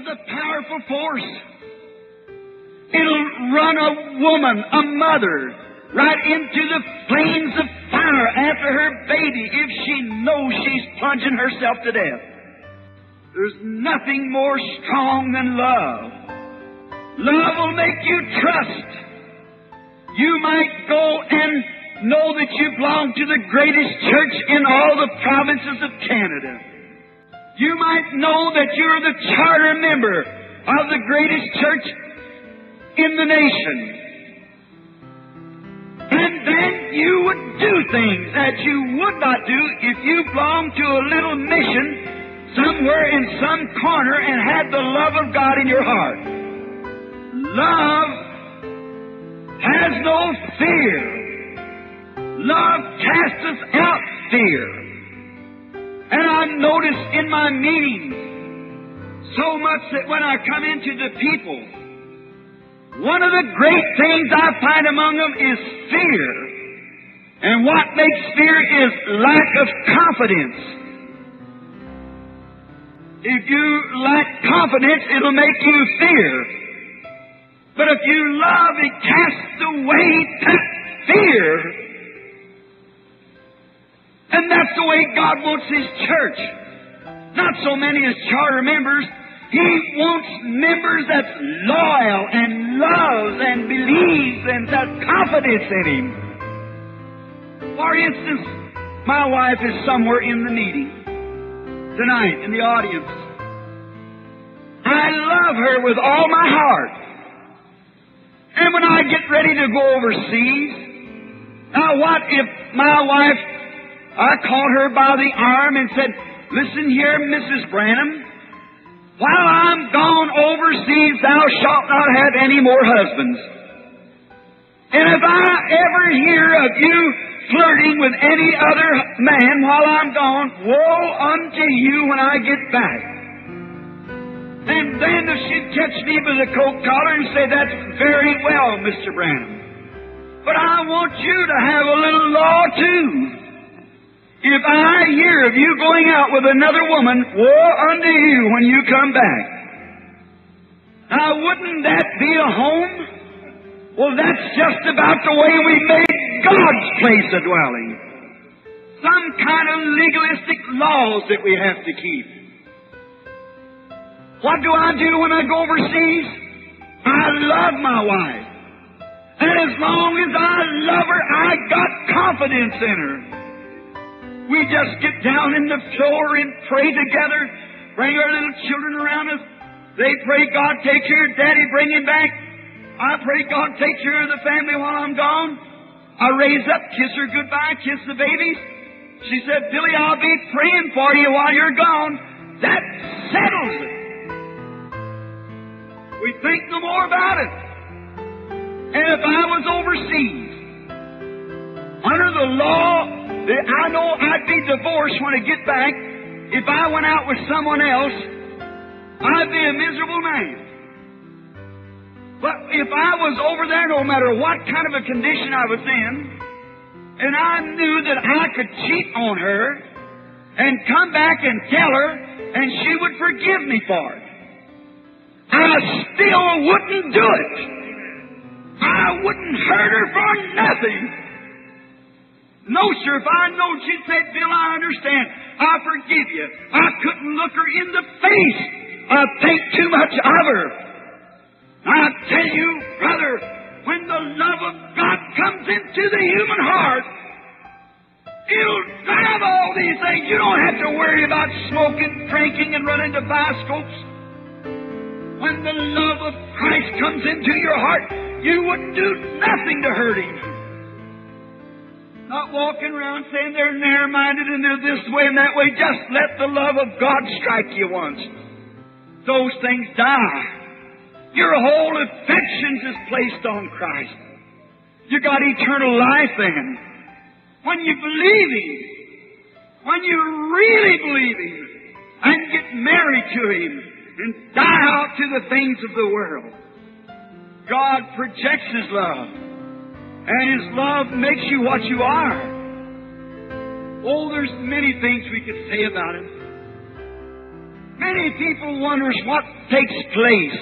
is a powerful force. It'll run a woman, a mother, right into the flames of fire after her baby if she knows she's plunging herself to death. There's nothing more strong than love. Love will make you trust. You might go and know that you belong to the greatest church in all the provinces of Canada. You might know that you're the charter member of the greatest church in the nation. And then you would do things that you would not do if you belonged to a little mission somewhere in some corner and had the love of God in your heart. Love has no fear. Love casts out fear. And I notice in my meetings so much that when I come into the people, one of the great things I find among them is fear. And what makes fear is lack of confidence. If you lack confidence, it'll make you fear. But if you love, it casts away that fear. And that's the way God wants His church. Not so many as charter members. He wants members that's loyal and loves and believes and has confidence in Him. For instance, my wife is somewhere in the meeting tonight in the audience. I love her with all my heart. And when I get ready to go overseas, now what if my wife, I caught her by the arm and said, Listen here, Mrs. Branham, while I'm gone overseas, thou shalt not have any more husbands. And if I ever hear of you flirting with any other man while I'm gone, woe unto you when I get back. And then if she'd catch me by the coat collar and say, That's very well, Mr. Branham. But I want you to have a little law too. If I hear of you going out with another woman, woe unto you when you come back. Now, wouldn't that be a home? Well, that's just about the way we made God's place a dwelling. Some kind of legalistic laws that we have to keep. What do I do when I go overseas? I love my wife. And as long as I love her, I got confidence in her. We just get down in the floor and pray together, bring our little children around us. They pray, God, take care of Daddy, bring him back. I pray, God, take care of the family while I'm gone. I raise up, kiss her goodbye, kiss the babies. She said, Billy, I'll be praying for you while you're gone. That settles it. We think no more about it. And if I was overseas, under the law, I know I'd be divorced when I get back. If I went out with someone else, I'd be a miserable man. But if I was over there, no matter what kind of a condition I was in, and I knew that I could cheat on her and come back and tell her, and she would forgive me for it, I still wouldn't do it. I wouldn't hurt her for nothing. No, sir, if I know she'd Bill, I understand. I forgive you. I couldn't look her in the face. I think too much of her. I tell you, brother, when the love of God comes into the human heart, it'll drive all these things. You don't have to worry about smoking, drinking, and running to bioscopes. When the love of Christ comes into your heart, you wouldn't do nothing to hurt him. Not walking around saying they're narrow minded and they're this way and that way. Just let the love of God strike you once. Those things die. Your whole affections is placed on Christ. You got eternal life then. When you believe Him, when you really believe Him, and get married to Him, and die out to the things of the world, God projects His love. And His love makes you what you are. Oh, there's many things we could say about Him. Many people wonders what takes place.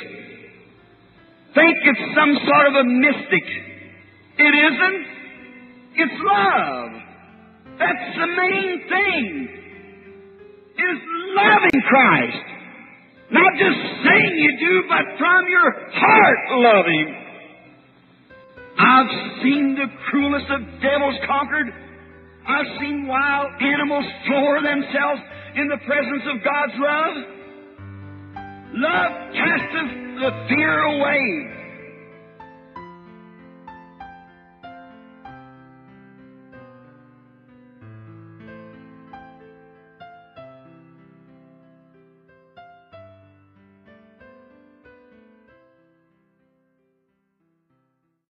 Think it's some sort of a mystic. It isn't. It's love. That's the main thing. Is loving Christ. Not just saying you do, but from your heart loving. I've seen the cruelest of devils conquered. I've seen wild animals floor themselves in the presence of God's love. Love casteth the fear away.